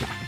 Yeah.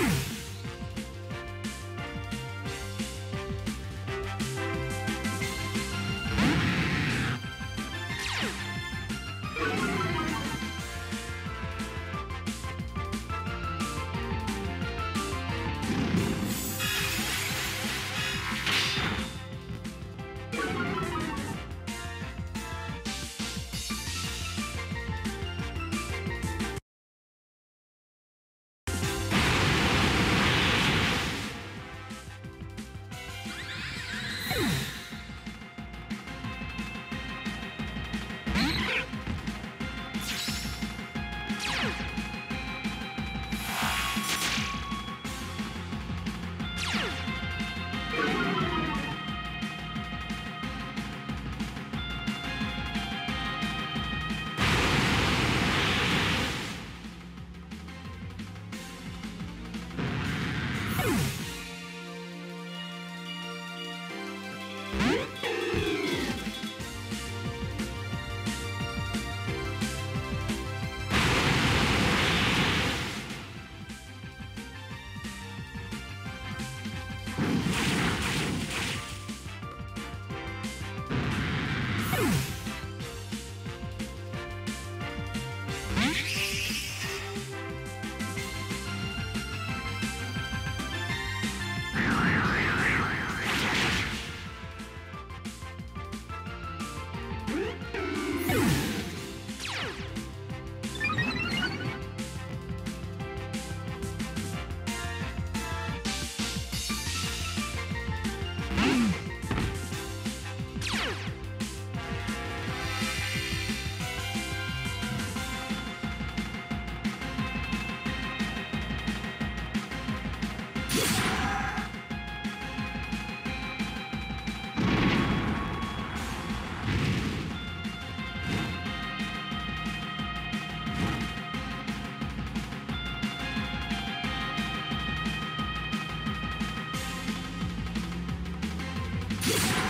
you Yeah.